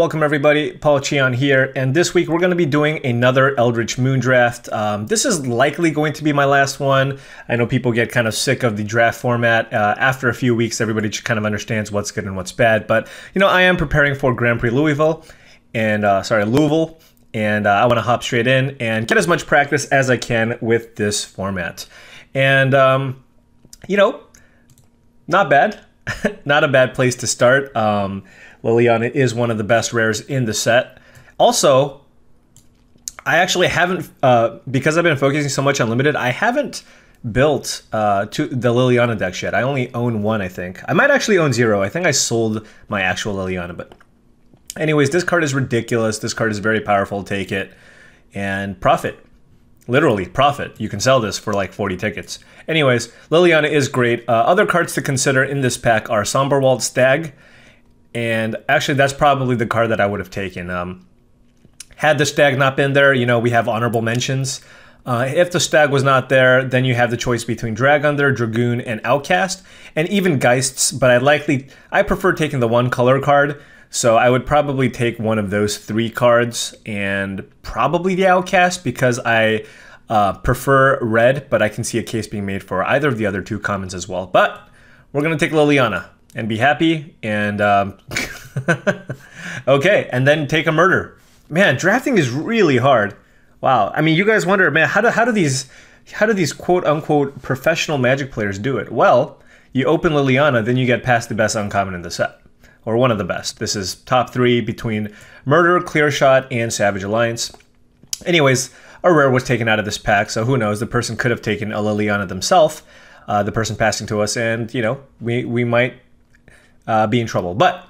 Welcome everybody, Paul Cheon here, and this week we're going to be doing another Eldritch Moon draft. Um, this is likely going to be my last one. I know people get kind of sick of the draft format. Uh, after a few weeks, everybody kind of understands what's good and what's bad, but you know, I am preparing for Grand Prix Louisville, and uh, sorry, Louisville, and uh, I want to hop straight in and get as much practice as I can with this format. And, um, you know, not bad. not a bad place to start. Um, Liliana is one of the best rares in the set. Also, I actually haven't, uh, because I've been focusing so much on limited, I haven't built uh, to the Liliana decks yet. I only own one, I think. I might actually own zero. I think I sold my actual Liliana, but anyways, this card is ridiculous. This card is very powerful. Take it and profit. Literally, profit. You can sell this for like 40 tickets. Anyways, Liliana is great. Uh, other cards to consider in this pack are Somberwald Stag, and actually, that's probably the card that I would have taken. Um, had the stag not been there, you know, we have honorable mentions. Uh, if the stag was not there, then you have the choice between Dragonder, Dragoon, and Outcast, and even Geists. But I likely, I prefer taking the one color card, so I would probably take one of those three cards and probably the Outcast because I uh, prefer red, but I can see a case being made for either of the other two commons as well. But we're gonna take Liliana and be happy and um, okay and then take a murder. Man drafting is really hard. Wow. I mean you guys wonder man how do, how do these how do these quote unquote professional magic players do it? Well you open liliana then you get past the best uncommon in the set or one of the best. This is top three between murder clear shot and savage alliance. Anyways a rare was taken out of this pack so who knows? The person could have taken a liliana themselves uh, the person passing to us and you know we we might uh, be in trouble. But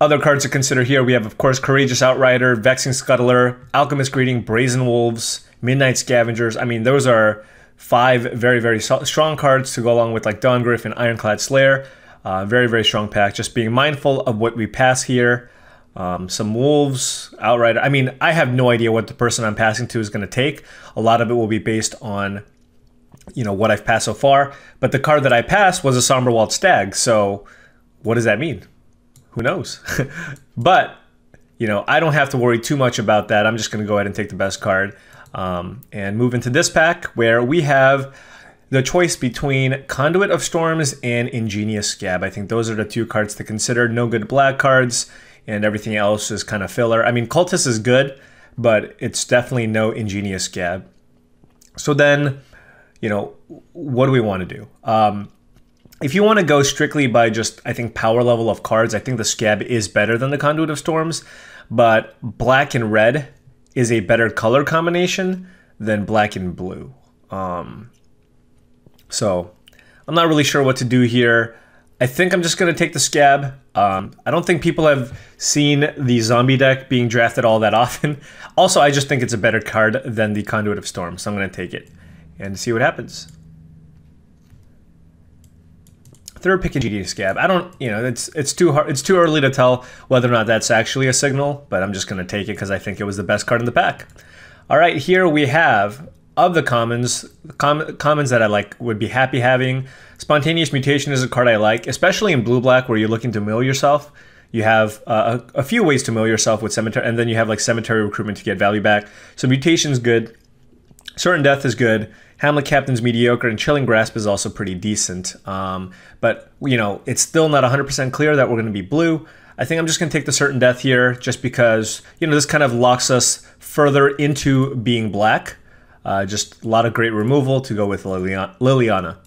other cards to consider here, we have, of course, Courageous Outrider, Vexing Scuttler, Alchemist Greeting, Brazen Wolves, Midnight Scavengers. I mean, those are five very, very strong cards to go along with like Dawn Gryff and Ironclad Slayer. Uh, very, very strong pack. Just being mindful of what we pass here. Um, some Wolves, Outrider. I mean, I have no idea what the person I'm passing to is going to take. A lot of it will be based on, you know, what I've passed so far. But the card that I passed was a Somberwald Stag, so what does that mean? Who knows? but, you know, I don't have to worry too much about that. I'm just going to go ahead and take the best card um, and move into this pack where we have the choice between Conduit of Storms and Ingenious Skaab. I think those are the two cards to consider. No good black cards, and everything else is kind of filler. I mean, Cultist is good, but it's definitely no Ingenious Skaab. So then, you know, what do we want to do? Um, if you want to go strictly by just, I think, power level of cards, I think the Skaab is better than the Conduit of Storms, but black and red is a better color combination than black and blue. Um, so I'm not really sure what to do here. I think I'm just going to take the Skaab. Um, I don't think people have seen the zombie deck being drafted all that often. Also, I just think it's a better card than the Conduit of Storms, so I'm going to take it and see what happens. Third pick Ingenious Skaab. I don't, you know, it's it's too hard. It's too early to tell whether or not that's actually a signal, but I'm just to take it because I think it was the best card in the pack. All right, here we have of the commons, com commons that I like would be happy having. Spontaneous Mutation is a card I like, especially in blue black where you're looking to mill yourself. You have uh, a, a, few ways to mill yourself with cemetery, and then you have like cemetery recruitment to get value back. So mutation is good. Certain death is good. Hamlet Captain's mediocre, and Chilling Grasp is also pretty decent. Um, but, you know, it's still not 100% clear that we're going to be blue. I think I'm just going to take the certain death here just because, you know, this kind of locks us further into being black. Uh, just a lot of great removal to go with Liliana.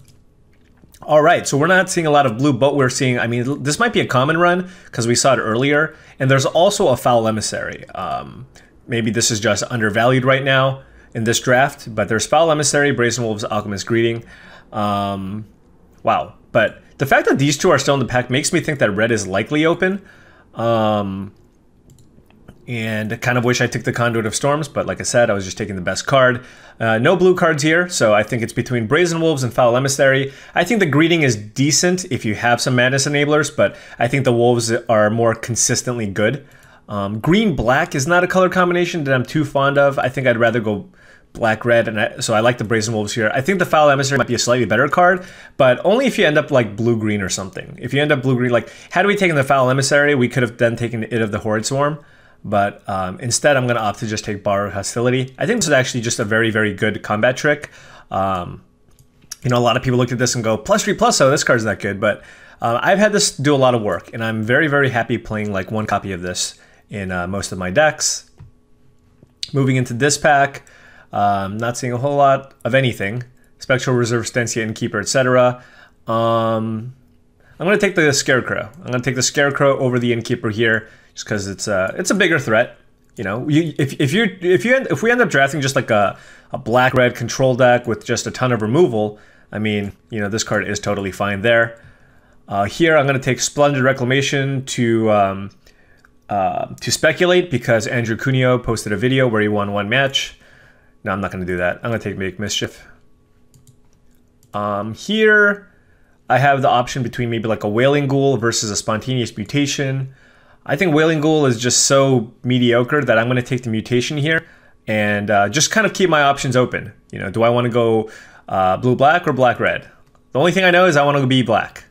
All right, so we're not seeing a lot of blue, but we're seeing, I mean, this might be a common run because we saw it earlier. And there's also a Foul Emissary. Um, maybe this is just undervalued right now in this draft, but there's Foul Emissary, Brazen Wolves, Alchemist Greeting. Um, wow. But the fact that these two are still in the pack makes me think that red is likely open. Um, and kind of wish I took the Conduit of Storms, but like I said, I was just taking the best card. Uh, no blue cards here, so I think it's between Brazen Wolves and Foul Emissary. I think the Greeting is decent if you have some Madness Enablers, but I think the Wolves are more consistently good. Um, green Black is not a color combination that I'm too fond of. I think I'd rather go black red, and I, so I like the Brazen Wolves here. I think the Foul Emissary might be a slightly better card, but only if you end up like blue green or something. If you end up blue green, like had we taken the Foul Emissary, we could have then taken it of the Horrid Swarm. But um, instead, I'm going to opt to just take Borrowed Hostility. I think this is actually just a very, very good combat trick. Um, you know, a lot of people look at this and go, plus three plus, oh, this card's not good. But uh, I've had this do a lot of work, and I'm very, very happy playing like one copy of this in uh, most of my decks. Moving into this pack, um, not seeing a whole lot of anything. Spectral Reserve, Stensia, Innkeeper, etc. Um, I'm going to take the Scarecrow. I'm going to take the Scarecrow over the Innkeeper here, just because it's a it's a bigger threat. You know, you, if if you if you end, if we end up drafting just like a a black red control deck with just a ton of removal, I mean, you know, this card is totally fine there. Uh, here, I'm going to take Splendid Reclamation to um, uh, to speculate because Andrew Cuneo posted a video where he won one match. No, I'm not going to do that. I'm going to take Make Mischief. Um, here, I have the option between maybe like a Wailing Ghoul versus a Spontaneous Mutation. I think Wailing Ghoul is just so mediocre that I'm going to take the mutation here and uh, just kind of keep my options open. You know, do I want to go uh, blue black or black red? The only thing I know is I want to be black.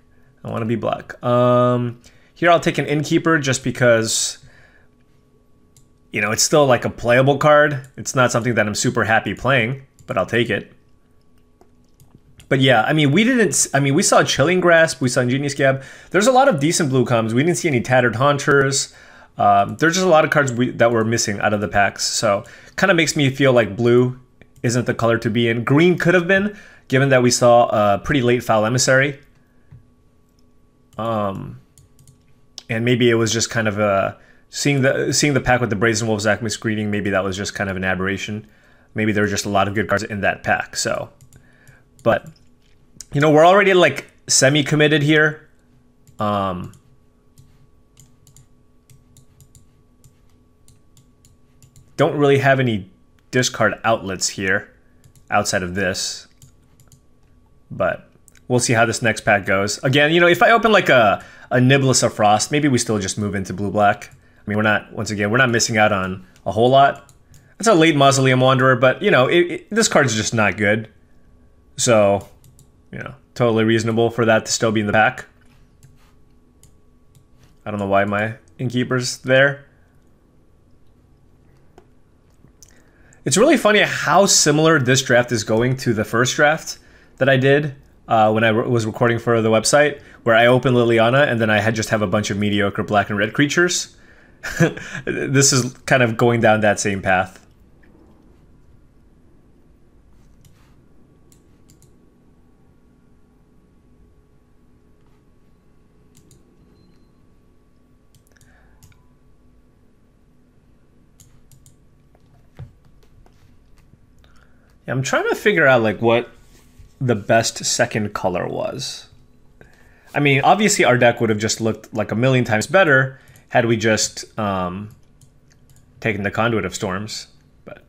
I want to be black. Um, here I'll take an Innkeeper just because, you know, it's still like a playable card. It's not something that I'm super happy playing, but I'll take it. But yeah, I mean, we didn't. I mean, we saw Chilling Grasp, we saw Ingenious Skaab. There's a lot of decent blue comes. We didn't see any Tattered Haunters. Um, there's just a lot of cards we, that were missing out of the packs. So kind of makes me feel like blue isn't the color to be in. Green could have been, given that we saw a pretty late Foul Emissary. Um, and maybe it was just kind of a seeing the seeing the pack with the Brazen Wolves Acme Greeting. Maybe that was just kind of an aberration. Maybe there were just a lot of good cards in that pack. So, but you know, we're already like semi committed here. Um, don't really have any discard outlets here outside of this. But we'll see how this next pack goes. Again, you know, if I open like a, a Niblis of Frost, maybe we still just move into blue-black. I mean, we're not, once again, we're not missing out on a whole lot. It's a late Mausoleum Wanderer, but, you know, it, it, this card's just not good. So, you know, totally reasonable for that to still be in the pack. I don't know why my Innkeeper's there. It's really funny how similar this draft is going to the first draft that I did uh, when I was recording for the website, where I opened Liliana and then I had just have a bunch of mediocre black and red creatures. this is kind of going down that same path. I'm trying to figure out like what the best second color was. I mean, obviously our deck would have just looked like a million times better had we just um, taken the Conduit of Storms. But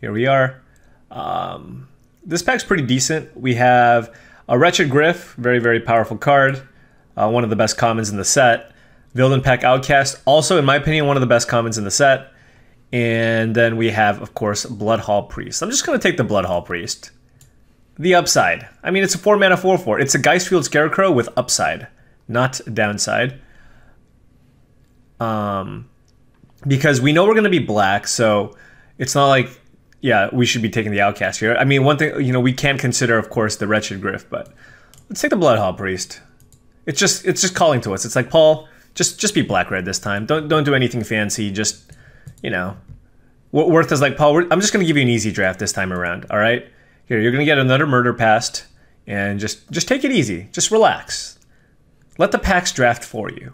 here we are. Um, this pack's pretty decent. We have a Wretched Gryff, very, very powerful card. Uh, one of the best commons in the set. Pack Outcast, also in my opinion, one of the best commons in the set. And then we have, of course, Bloodhall Priest. I'm just going to take the Bloodhall Priest. The upside. I mean, it's a 4 mana 4 4. It's a Geist-Fueled Scarecrow with upside, not downside. Um, because we know we're going to be black, so it's not like, yeah, we should be taking the Outcast here. I mean, one thing, you know, we can consider, of course, the Wretched Gryff, but let's take the Bloodhall Priest. It's just, it's just calling to us. It's like, Paul, just, just be black red this time. Don't, don't do anything fancy. Just you know, What Worth is like, Paul, I'm just going to give you an easy draft this time around. All right, here you're going to get another murder past, and just just take it easy, just relax, let the packs draft for you.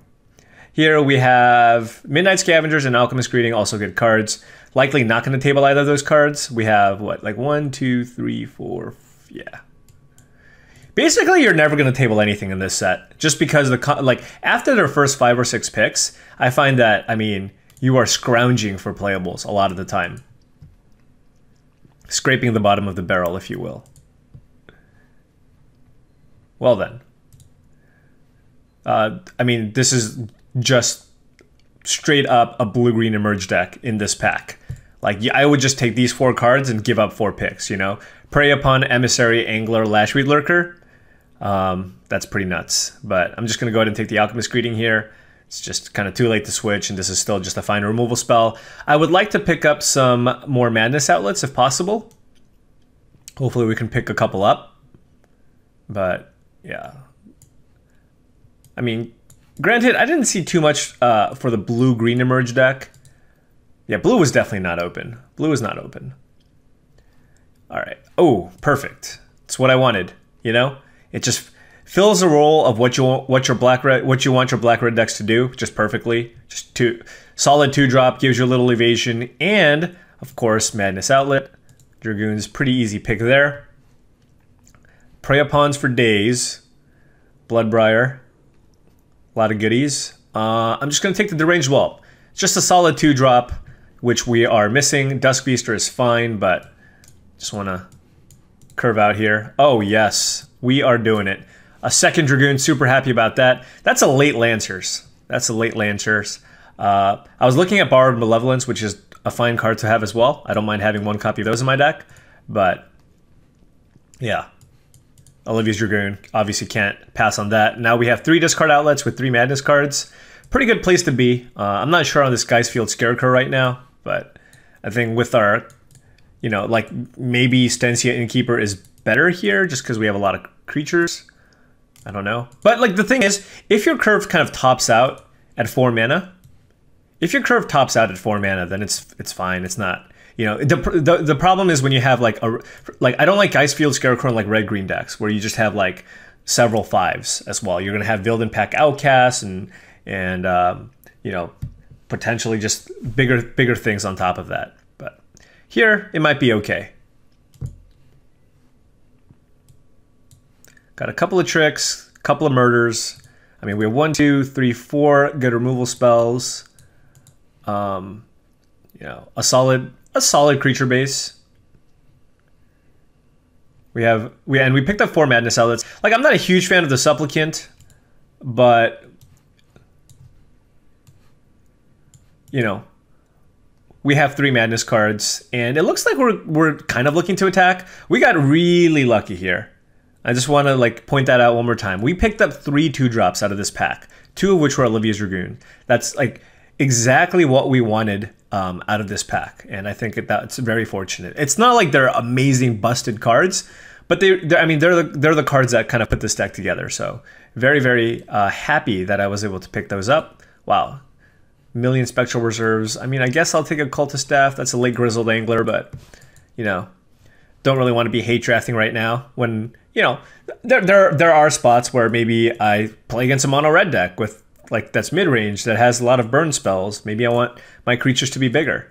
Here we have Midnight Scavengers and Alchemist Greeting, also good cards. Likely not going to table either of those cards. We have what, like one, two, three, four, yeah. Basically, you're never going to table anything in this set, just because the like after their first five or six picks, I find that I mean you are scrounging for playables a lot of the time. Scraping the bottom of the barrel, if you will. Well then. Uh, I mean, this is just straight up a blue-green emerge deck in this pack. Like I would just take these four cards and give up four picks. You know, prey upon emissary, angler, lashweed lurker. Um, that's pretty nuts. But I'm just gonna go ahead and take the alchemist greeting here. It's just kind of too late to switch, and this is still just a fine removal spell. I would like to pick up some more madness outlets if possible. Hopefully, we can pick a couple up. But yeah, I mean, granted, I didn't see too much uh, for the blue green emerge deck. Yeah, blue was definitely not open. Blue is not open. All right. Oh, perfect. It's what I wanted. You know, it just fills the role of what you want, what your black red, what you want your black red decks to do, just perfectly. Just two solid two drop gives you a little evasion, and of course, madness outlet. Dragoon's pretty easy pick there. Prey upons for days. Bloodbriar. A lot of goodies. Uh, I'm just going to take the deranged. It's just a solid two drop which we are missing. Dusk Feaster is fine, but just want to curve out here. Oh, yes, we are doing it. A second Dragoon, super happy about that. That's a late Lancers. That's a late Lancers. Uh, I was looking at Borrowed Malevolence, which is a fine card to have as well. I don't mind having one copy of those in my deck, but yeah. Olivia's Dragoon, obviously can't pass on that. Now we have three discard outlets with three Madness cards. Pretty good place to be. Uh, I'm not sure on this Geist-Fueled Scarecrow right now. But I think with our, you know, like maybe Stensia Innkeeper is better here just because we have a lot of creatures. I don't know. But like the thing is, if your curve kind of tops out at four mana, if your curve tops out at four mana, then it's it's fine. It's not. You know, the, the, the problem is when you have like a like I don't like Geist-Fueled Scarecrow and like red green decks where you just have like several fives as well. You're gonna have Vildin-Pack Outcast and and um, you know potentially just bigger bigger things on top of that. But here it might be okay. Got a couple of tricks, a couple of murders. I mean, we have one, two, three, four good removal spells. Um, you know, a solid a solid creature base. We have we and we picked up four madness outlets. Like I'm not a huge fan of the supplicant, but you know, we have three madness cards, and it looks like we're we're kind of looking to attack. We got really lucky here. I just want to like point that out one more time. We picked up three two drops out of this pack, two of which were Olivia's Dragoon. That's like exactly what we wanted um, out of this pack, and I think that's very fortunate. It's not like they're amazing busted cards, but they, I mean, they're the they're the cards that kind of put this deck together. So very very uh, happy that I was able to pick those up. Wow, million spectral reserves. I mean, I guess I'll take a cultist staff. That's a late grizzled angler, but you know, don't really want to be hate drafting right now. When you know, there there there are spots where maybe I play against a mono red deck with like that's mid range that has a lot of burn spells. Maybe I want my creatures to be bigger.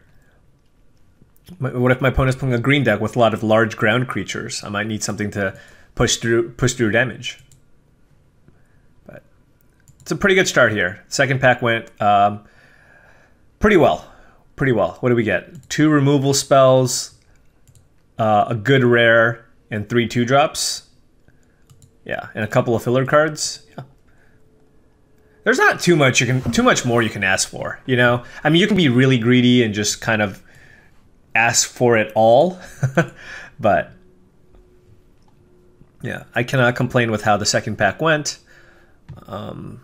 What if my opponent's playing a green deck with a lot of large ground creatures? I might need something to push through push through damage. But it's a pretty good start here. Second pack went. Um, pretty well. Pretty well. What do we get? Two removal spells, uh, a good rare, and three two drops. Yeah, and a couple of filler cards. There's not too much you can too much more you can ask for, you know? I mean, you can be really greedy and just kind of ask for it all. but yeah, I cannot complain with how the second pack went. Um,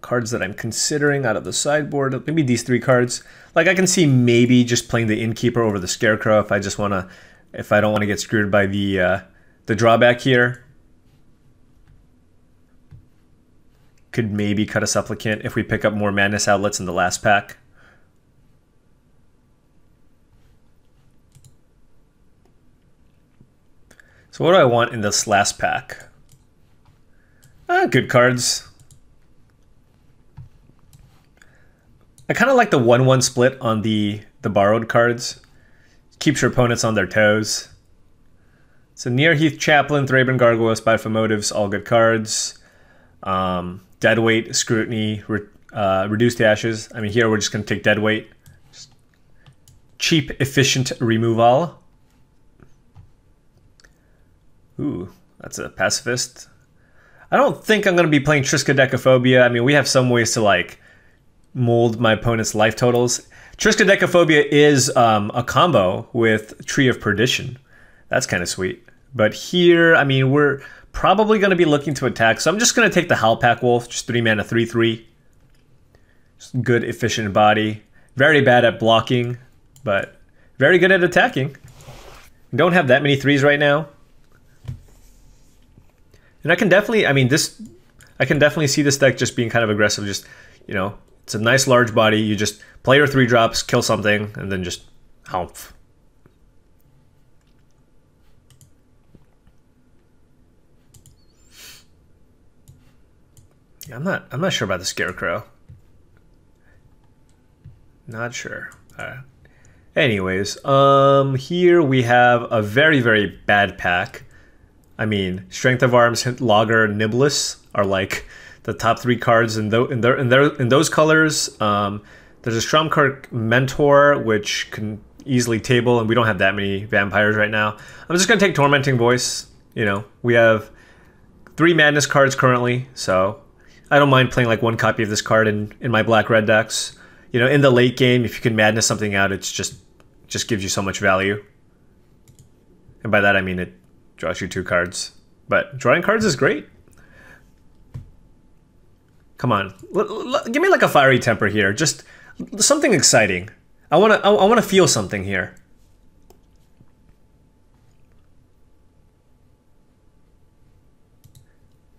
cards that I'm considering out of the sideboard. Maybe these three cards. Like I can see maybe just playing the Innkeeper over the Scarecrow if I just want to, if I don't want to get screwed by the uh, the drawback here. Could maybe cut a Supplicant if we pick up more Madness outlets in the last pack. So what do I want in this last pack? Ah, good cards. I kind of like the one-one split on the the borrowed cards. Keeps your opponents on their toes. So Nearheath Chaplain, Thraben Gargoyle, Spy for Motives, all good cards. Um, Deadweight, Scrutiny, re, uh, Reduce to Ashes. I mean, here we're just going to take Deadweight. Just cheap, efficient removal. Ooh, that's a pacifist. I don't think I'm going to be playing Triskaidekaphobia. I mean, we have some ways to like mold my opponent's life totals. Triskaidekaphobia is um, a combo with Tree of Perdition. That's kind of sweet. But here, I mean, we're probably going to be looking to attack. So I'm just going to take the Howlpack Wolf, just 3 mana, 3 3. Just good, efficient body. Very bad at blocking, but very good at attacking. Don't have that many threes right now. And I can definitely, I mean, this, I can definitely see this deck just being kind of aggressive. Just, you know, it's a nice large body. You just play your three drops, kill something, and then just humph. Yeah, I'm not. I'm not sure about the scarecrow. Not sure. Uh, anyways, um, here we have a very very bad pack. I mean, Strength of Arms, Logger, Niblis are like the top three cards in, th- in, their, in, their, in those colors. Um, there's a Stromkirk Mentor, which can easily table, and we don't have that many vampires right now. I'm just going to take Tormenting Voice. You know, we have three Madness cards currently, so I don't mind playing like one copy of this card in, in my black red decks. You know, in the late game, if you can Madness something out, it's just just gives you so much value. And by that I mean it draws you two cards. But drawing cards is great. Come on, give me like a fiery temper here. Just something exciting. I wanna, I, I wanna feel something here.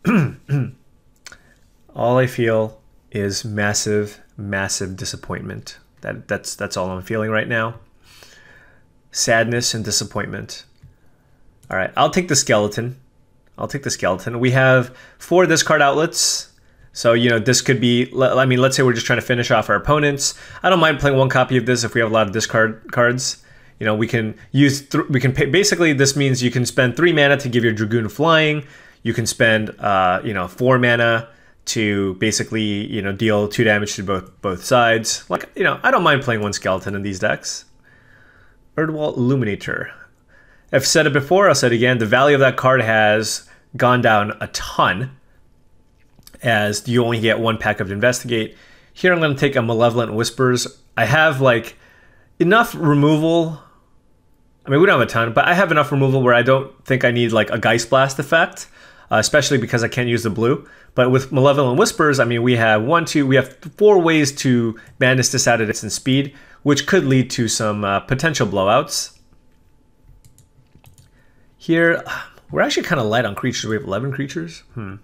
all I feel is massive, massive disappointment. That that's that's all I'm feeling right now. Sadness and disappointment. All right, I'll take the skeleton. I'll take the skeleton. We have four discard outlets. So, you know, this could be, I mean, let's say we're just trying to finish off our opponents. I don't mind playing one copy of this if we have a lot of discard cards. You know, we can use, we can pay, basically, this means you can spend three mana to give your Dragoon flying. You can spend, uh, you know, four mana to basically, you know, deal two damage to both both sides. Like, you know, I don't mind playing one skeleton in these decks. Erdwal Illuminator. I've said it before, I'll say it again. The value of that card has gone down a ton as you only get one pack of Investigate. Here I'm going to take a Malevolent Whispers. I have like enough removal. I mean, we don't have a ton, but I have enough removal where I don't think I need like a Geist Blast effect, uh, especially because I can't use the blue. But with Malevolent Whispers, I mean, we have one, two, we have four ways to madness this out at instant speed, which could lead to some uh, potential blowouts. Here, we're actually kind of light on creatures. We have 11 creatures. Hmm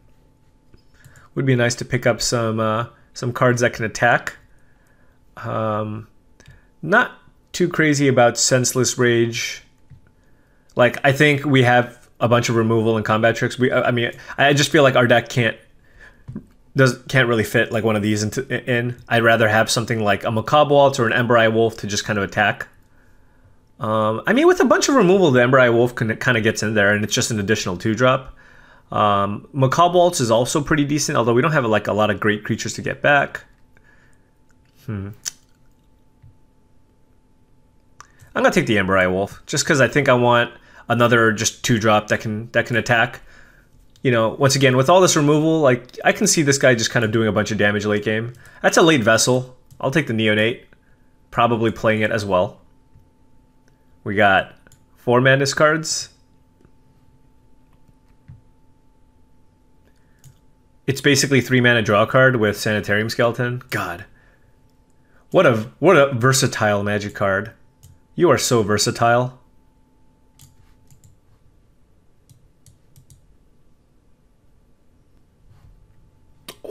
would be nice to pick up some uh, some cards that can attack. Um, not too crazy about senseless rage. Like I think we have a bunch of removal and combat tricks. We, I mean, I just feel like our deck can't does can't really fit like one of these into in. I'd rather have something like a Macabre Waltz or an Ember Eye Wolf to just kind of attack. Um, I mean, with a bunch of removal, the Ember Eye Wolf can, kind of gets in there, and it's just an additional two drop. Um, Macabre Waltz is also pretty decent, although we don't have like a lot of great creatures to get back. Hmm. I'm gonna take the Ember Eye Wolf just because I think I want another just two drop that can that can attack. You know, once again with all this removal, like I can see this guy just kind of doing a bunch of damage late game. That's a late vessel. I'll take the Neonate, probably playing it as well. We got four Madness cards. It's basically three mana draw card with Sanitarium Skeleton. God. What a what a versatile magic card. You are so versatile.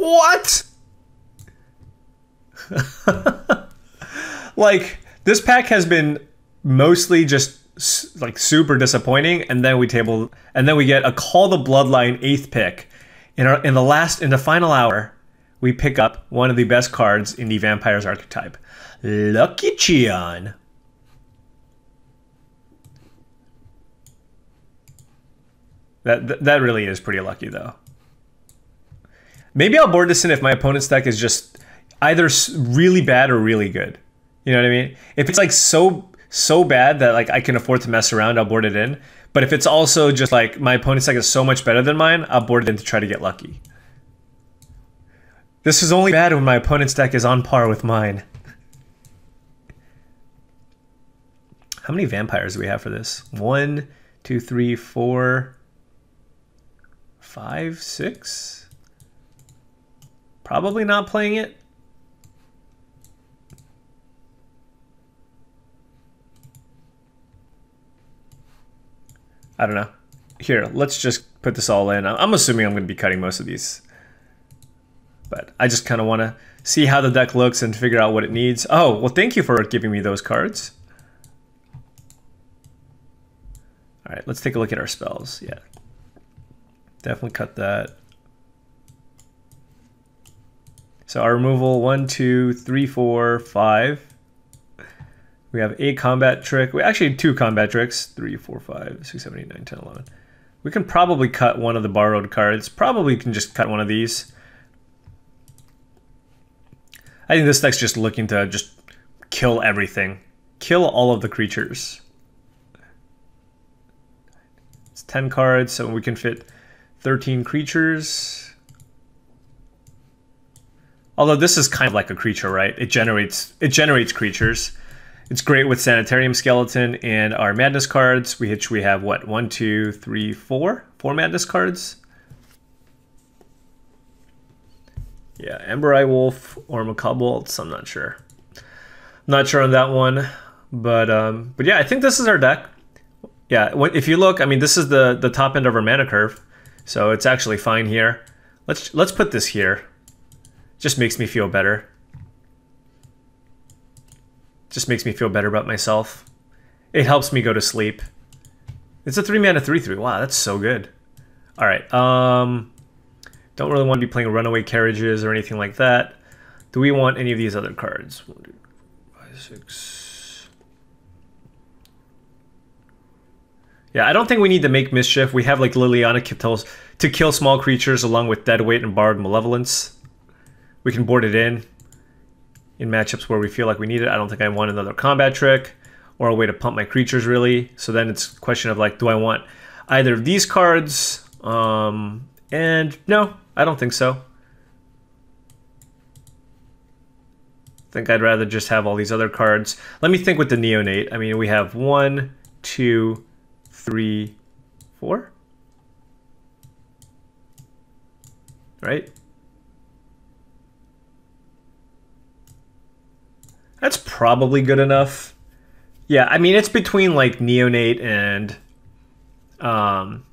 What? like this pack has been mostly just like super disappointing and then we table and then we get a call the bloodline eighth pick in our in the last in the final hour, we pick up one of the best cards in the vampires archetype, Lucky Cheon. That that really is pretty lucky though. Maybe I'll board this in if my opponent's deck is just either really bad or really good. You know what I mean? If it's like so so bad that like I can afford to mess around, I'll board it in. But if it's also just like my opponent's deck is so much better than mine, I'll board it in to try to get lucky. This is only bad when my opponent's deck is on par with mine. How many vampires do we have for this? One, two, three, four, five, six? Probably not playing it. I don't know. Here, let's just put this all in. I'm assuming I'm going to be cutting most of these. But I just kind of want to see how the deck looks and figure out what it needs. Oh, well, thank you for giving me those cards. All right, let's take a look at our spells. Yeah, definitely cut that. So our removal, one, two, three, four, five. We have a combat trick. We actually two combat tricks. Three, four, five, six, seven, eight, nine, 10, 11. We can probably cut one of the borrowed cards. Probably can just cut one of these. I think this deck's just looking to just kill everything. Kill all of the creatures. It's 10 cards, so we can fit 13 creatures. Although this is kind of like a creature, right? It generates it generates creatures. It's great with Sanitarium Skeleton and our Madness cards. We which we have what one, two, three, four, four Madness cards. Yeah, Ember Eye Wolf or Macabre I'm not sure. not sure on that one, but um, but yeah, I think this is our deck. Yeah, if you look, I mean, this is the the top end of our mana curve, so it's actually fine here. Let's let's put this here. Just makes me feel better. Just makes me feel better about myself. It helps me go to sleep. It's a 3 mana 3-3. Wow, that's so good. Alright, um... Don't really want to be playing runaway carriages or anything like that. Do we want any of these other cards? One, two, five, six... Yeah, I don't think we need to make mischief. We have like Liliana to kill small creatures along with Deadweight and Borrowed Malevolence. We can board it in in matchups where we feel like we need it. I don't think I want another combat trick or a way to pump my creatures really. So then it's a question of like, do I want either of these cards? Um, and no, I don't think so. I think I'd rather just have all these other cards. Let me think with the Neonate. I mean, we have one, two, three, four. Right? That's probably good enough. Yeah, I mean it's between like neonate and um,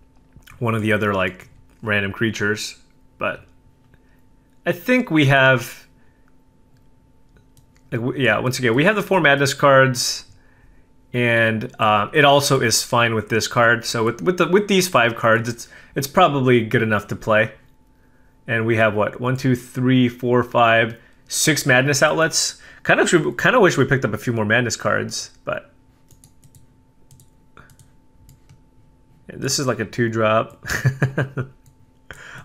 one of the other like random creatures, but I think we have. Yeah, once again, we have the four madness cards, and uh, it also is fine with this card. So with with the with these five cards, it's it's probably good enough to play. And we have what one, two, three, four, five, six madness outlets. Kind of kind of wish we picked up a few more madness cards, but this is like a two drop.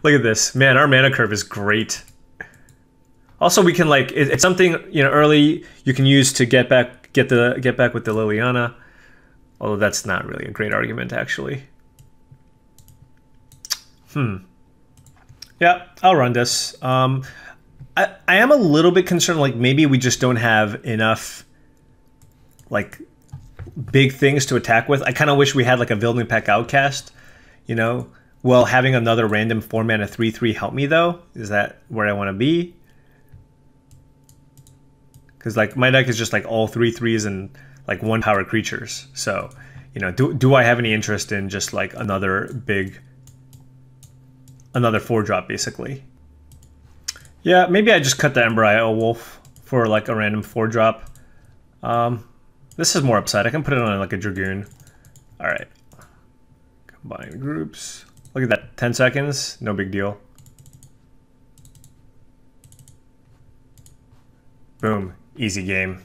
Look at this, man! Our mana curve is great. Also, we can like it, it's something you know early you can use to get back get the get back with the Liliana. Although that's not really a great argument actually. Hmm. Yeah, I'll run this. Um, I, I am a little bit concerned like maybe we just don't have enough like big things to attack with. I kind of wish we had like a Vildin-Pack Outcast, you know. Well, having another random 4 mana 3 3 help me though? Is that where I want to be? Because like my deck is just like all three threes and like one power creatures. So, you know, do, do I have any interest in just like another big, another four drop basically? Yeah, maybe I just cut the Ember Eye Wolf for like a random 4 drop. Um, this is more upside. I can put it on like a Dragoon. Alright. Combine groups. Look at that. 10 seconds. No big deal. Boom. Easy game.